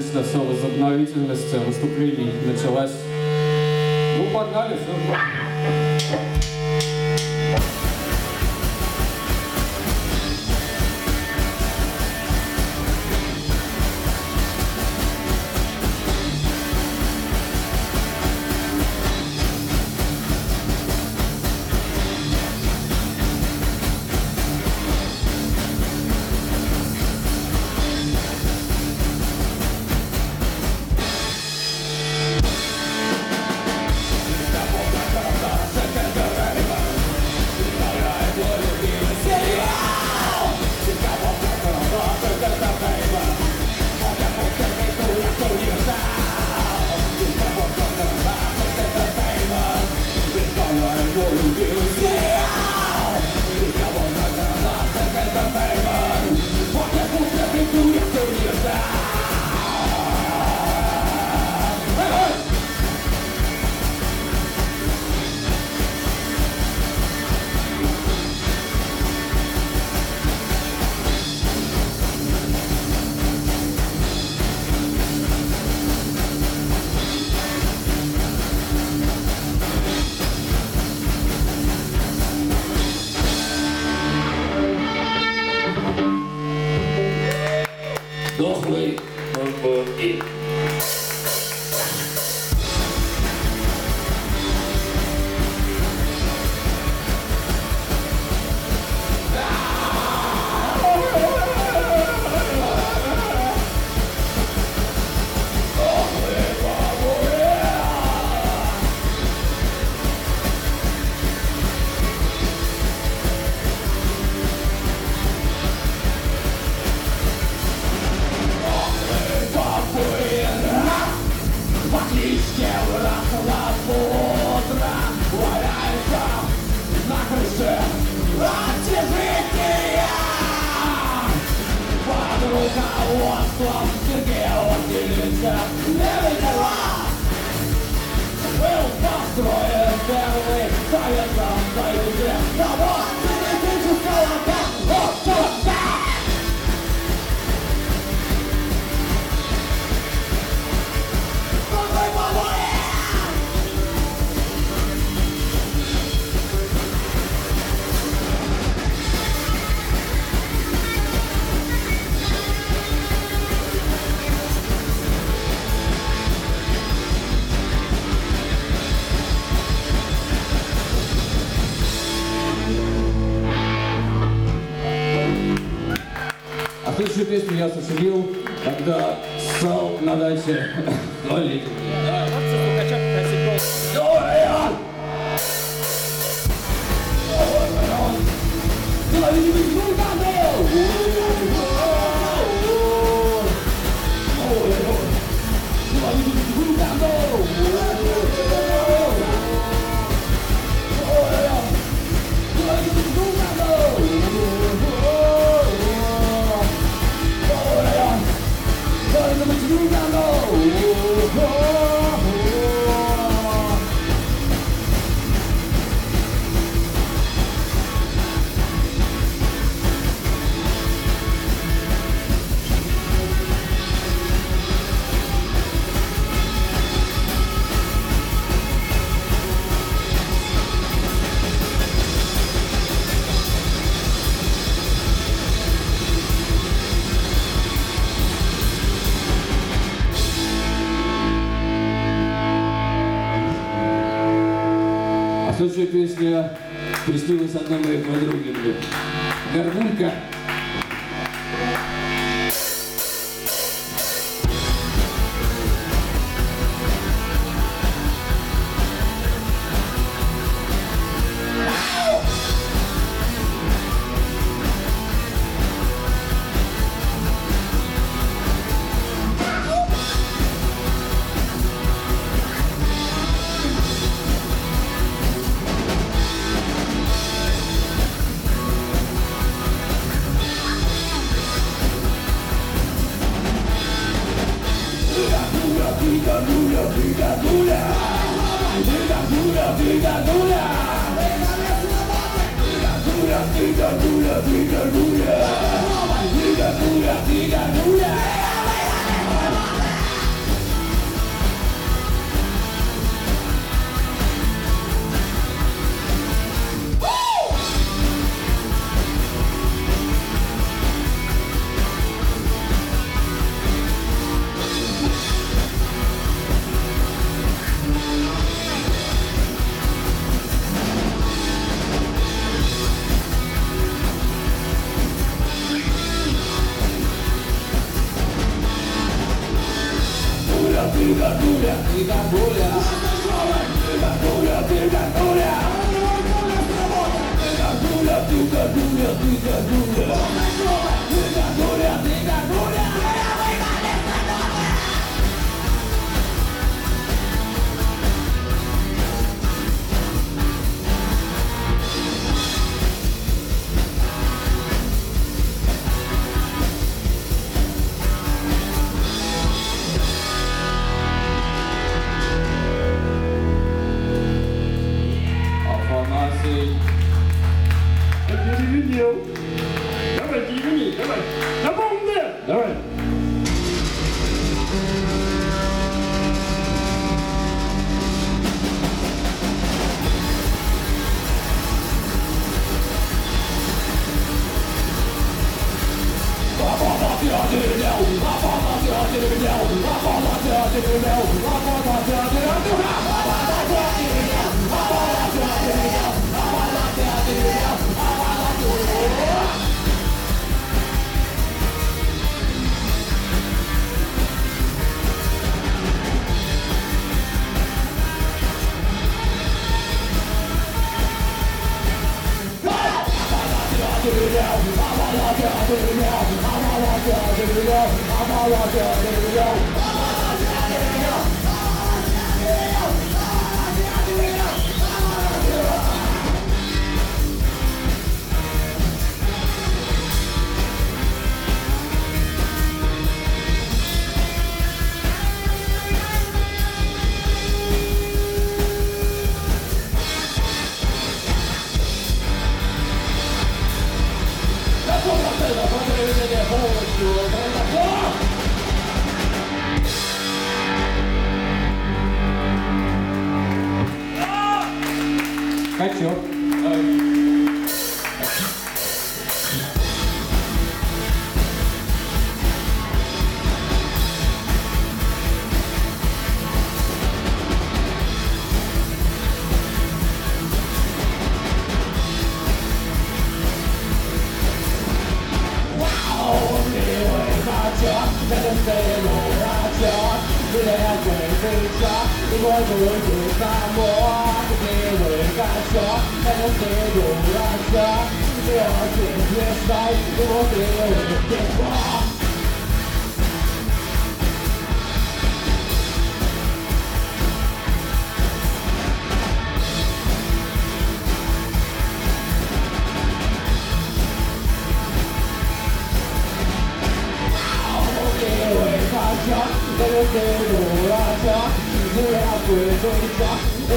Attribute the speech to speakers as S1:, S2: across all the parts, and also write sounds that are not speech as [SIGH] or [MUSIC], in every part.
S1: Отлично, все, возобновительность выступлений началась. Ну, погнали, все. Lovely number eight. Следующую песню я сочинил, когда ссал на даче [LAUGHS] валить. А следующая песня приснилась одной моей подруге. Горбунка. aleluia. trước Just let them say, Lord, I just, let everything just 不걸보여줄까뭐해물가죠해물냉동라자레알셰이프의스파 이.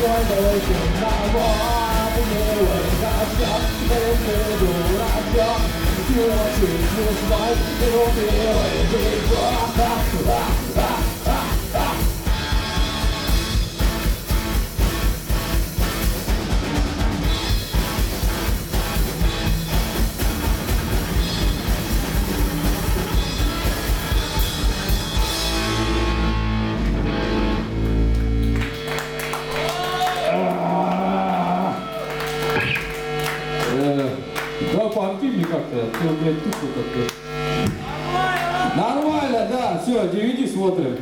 S1: You're a true, you're a a feeling все, DVD смотрим.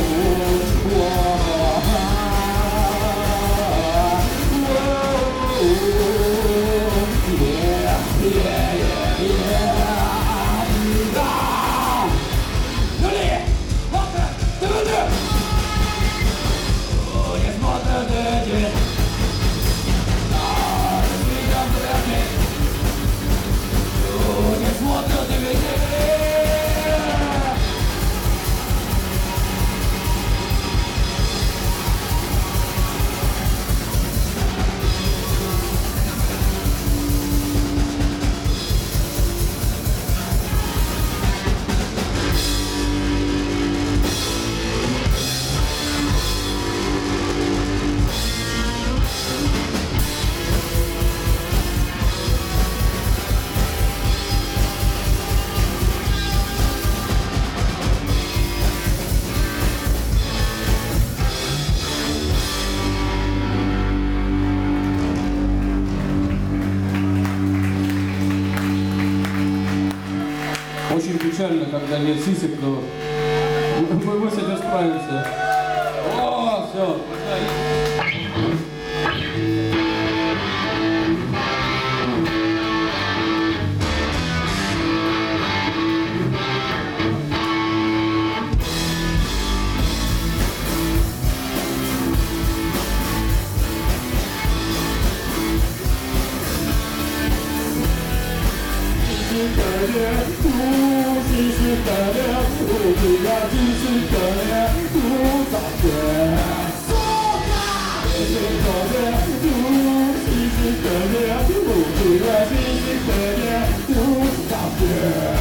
S1: Ooh. Леонид Сисиков. [LAUGHS] Мы, мы с справимся. О, все. 我只要几只可怜，不洒血。苏格兰，我只要几只可怜，我只要几只可怜，不洒血。